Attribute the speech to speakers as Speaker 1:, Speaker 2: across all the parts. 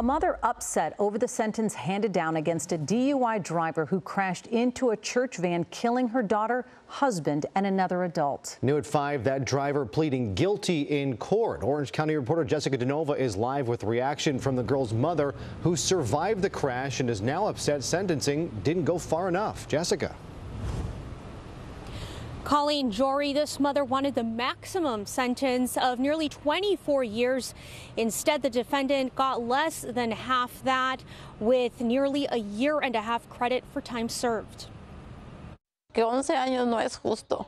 Speaker 1: A mother upset over the sentence handed down against a DUI driver who crashed into a church van, killing her daughter, husband, and another adult.
Speaker 2: New at 5, that driver pleading guilty in court. Orange County reporter Jessica DeNova is live with reaction from the girl's mother, who survived the crash and is now upset sentencing didn't go far enough. Jessica.
Speaker 3: Colleen Jory, this mother wanted the maximum sentence of nearly 24 years. Instead, the defendant got less than half that with nearly a year and a half credit for time served.
Speaker 4: Que 11 años no es justo.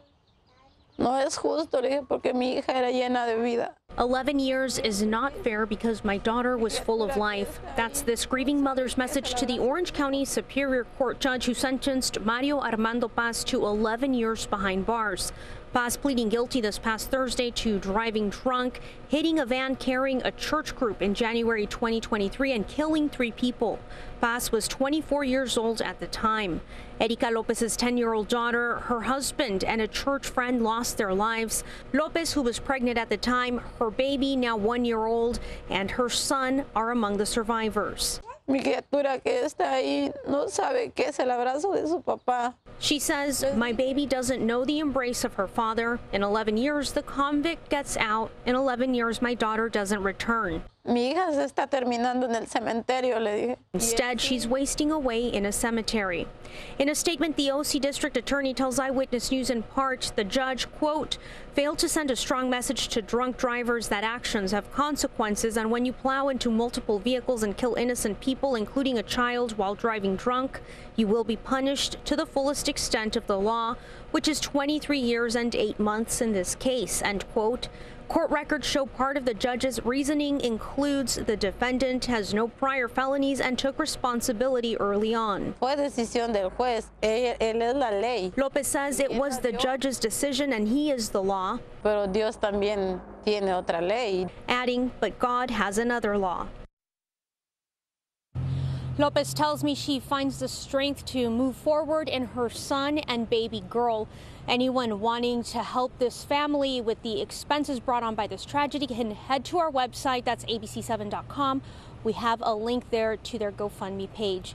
Speaker 4: No es justo, le dije, porque mi hija era llena de vida.
Speaker 3: 11 years is not fair because my daughter was full of life. That's this grieving mother's message to the Orange County Superior Court judge who sentenced Mario Armando Paz to 11 years behind bars. Paz pleading guilty this past Thursday to driving drunk, hitting a van carrying a church group in January 2023 and killing three people. Paz was 24 years old at the time. Erika Lopez's 10-year-old daughter, her husband, and a church friend lost their lives. Lopez, who was pregnant at the time, her baby, now one year old, and her son are among the survivors.
Speaker 4: Mi criatura que está ahí no sabe qué es el abrazo de su papá.
Speaker 3: She says, My baby doesn't know the embrace of her father. In 11 years, the convict gets out. In 11 years, my daughter doesn't return.
Speaker 4: Mi hija se está terminando en el cementerio, le dije.
Speaker 3: Instead, she's wasting away in a cemetery. In a statement, the OC District Attorney tells Eyewitness News in part the judge, quote, failed to send a strong message to drunk drivers that actions have consequences, and when you plow into multiple vehicles and kill innocent people, including a child, while driving drunk, you will be punished to the fullest extent of the law, which is 23 years and 8 months in this case, end quote. Court records show part of the judge's reasoning includes the defendant has no prior felonies and took responsibility early on.
Speaker 4: Fue decisión del juez. Él, él es la ley.
Speaker 3: Lopez says it was the judge's decision and he is the law.
Speaker 4: Pero Dios también tiene otra ley.
Speaker 3: Adding, but God has another law. Lopez tells me she finds the strength to move forward in her son and baby girl. Anyone wanting to help this family with the expenses brought on by this tragedy can head to our website. That's abc7.com. We have a link there to their GoFundMe page.